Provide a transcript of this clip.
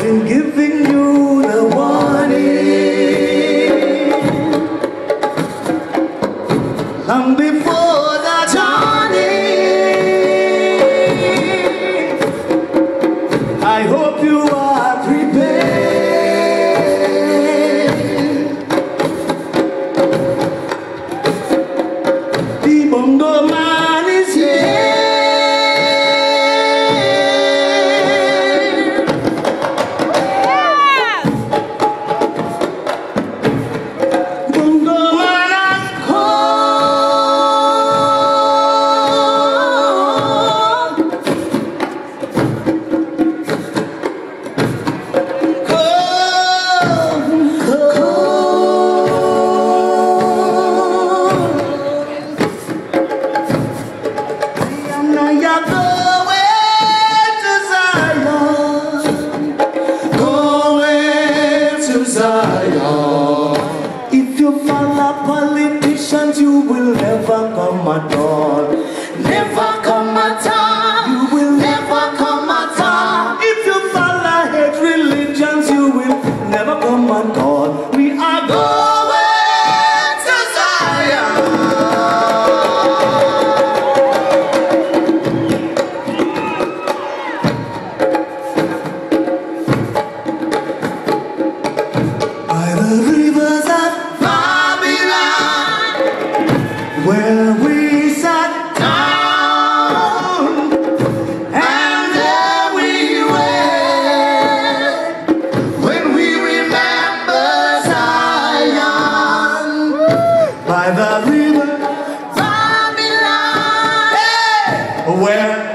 Been giving you the warning. Long before the journey, I hope you are Zion. If you follow politicians, you will never come at all. Never where we sat down, and there we were, when we remember Zion. By the river where